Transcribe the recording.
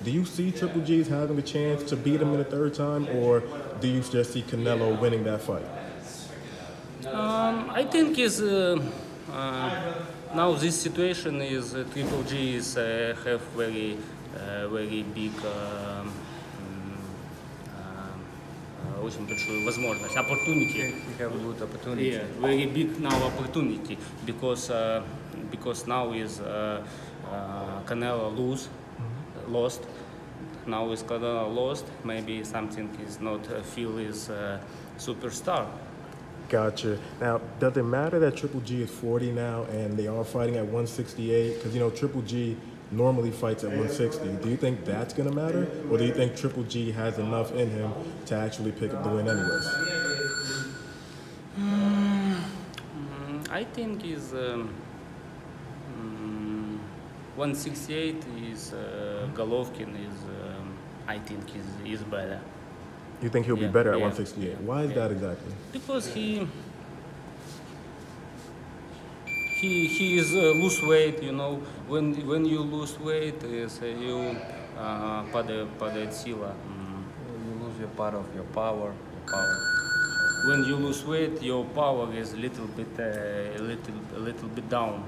Do you see Triple G's having a chance to beat him in the third time, or do you just see Canelo winning that fight? Um, I think is uh, uh, now this situation is uh, Triple G is uh, have very uh, very big uh, м, uh, очень большую возможность opportunity. He have a good opportunity. Yeah, very big now opportunity because uh, because now is uh, uh, Canelo lose lost. Now is Canelo lost. Maybe something is not uh, feel is uh, superstar. Gotcha. Now, does it matter that Triple G is 40 now and they are fighting at 168? Because, you know, Triple G normally fights at 160. Do you think that's going to matter? Or do you think Triple G has enough in him to actually pick up the win anyways? Mm, I think is um, mm, 168 is uh, Golovkin is um, I think is is better You think he'll be Yeah, better at yeah, 168? yeah, Why is yeah. that exactly? because he he he is uh, lose weight. You know when when you lose weight is uh, you uh, падает падает сила. М. You lose your part of your power. Your power. When you lose weight, your power is little bit uh, a little a little bit down.